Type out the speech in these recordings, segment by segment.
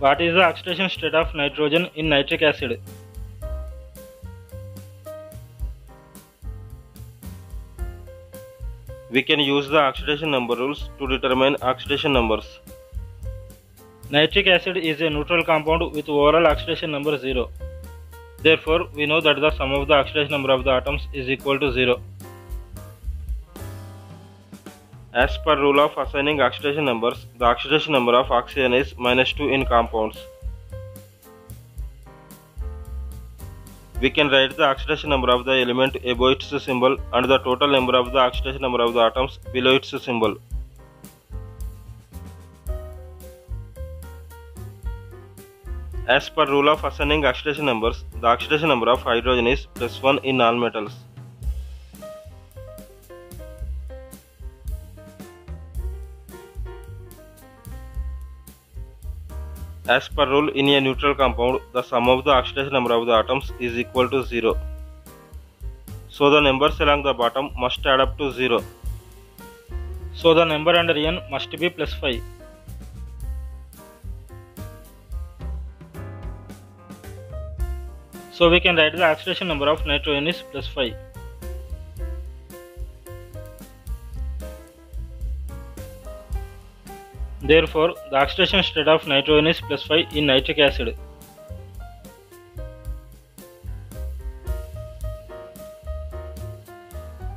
What is the oxidation state of nitrogen in nitric acid? We can use the oxidation number rules to determine oxidation numbers. Nitric acid is a neutral compound with overall oxidation number 0. Therefore, we know that the sum of the oxidation number of the atoms is equal to 0. As per rule of assigning oxidation numbers, the oxidation number of oxygen is minus 2 in compounds. We can write the oxidation number of the element above its symbol and the total number of the oxidation number of the atoms below its symbol. As per rule of assigning oxidation numbers, the oxidation number of hydrogen is plus 1 in all metals. As per rule in a neutral compound, the sum of the oxidation number of the atoms is equal to 0. So the numbers along the bottom must add up to 0. So the number under n must be plus 5. So we can write the oxidation number of nitrogen is plus 5. Therefore, the oxidation state of nitrogen is plus 5 in nitric acid.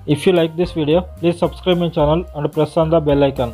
If you like this video, please subscribe my channel and press on the bell icon.